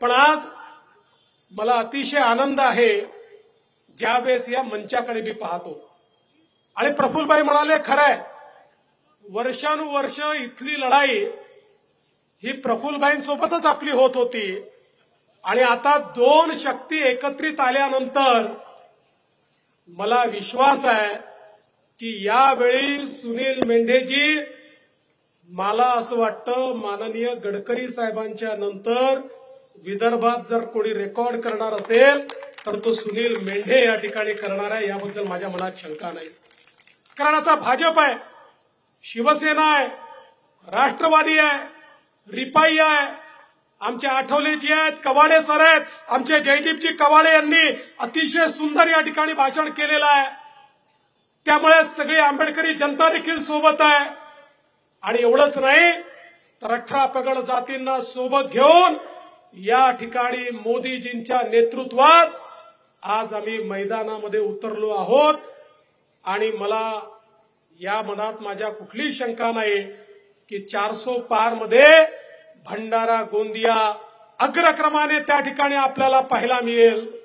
पण आज मला अतिशय आनंद आहे ज्यावेळेस या मंचाकडे मी पाहतो. आणि प्रफुल्लबाई म्हणाले खरंय वर्षानुवर्ष इथली लढाई ही प्रफुल्लबाईंसोबतच आपली होत होती. आणि आता दोन शक्ती एकत्रित आल्यानंतर मला विश्वास आहे की यावेळी सुनील मेंढेजी मला असं वाटतं माननीय गडकरी साहेबांच्या नंतर विदर्भात जर कोणी रेकॉर्ड करणार असेल तर तो सुनील मेंढे या ठिकाणी करणार आहे. याबद्दल माझ्या मनात शंका नाही. कारण आता भाजप आहे शिवसेना आहे राष्ट्रवादी आहे रिपाई आहे आमचे आठवलेजी आहेत कवाडे सर आहेत आमचे जयदीपजी कवाडे यांनी अतिशय सुंदर या ठिकाणी भाषण केलेलं आहे. त्यामुळे सगळी आंबेडकरी जनता देखील सोबत आहे. आणि एवढंच नाही तर अठरा पगड जातींना सोबत घेऊन या ठिकाणी मोदीजींच्या नेतृत्वात आज आम्ही मैदानामध्ये उतरलो आहोत. आणि मला या मनात माझ्या कुठलीही शंका नाही की चारसो पारमध्ये भंडारा गोंदिया अग्रक्रमाने त्या ठिकाणी आपल्याला पाहायला मिळेल.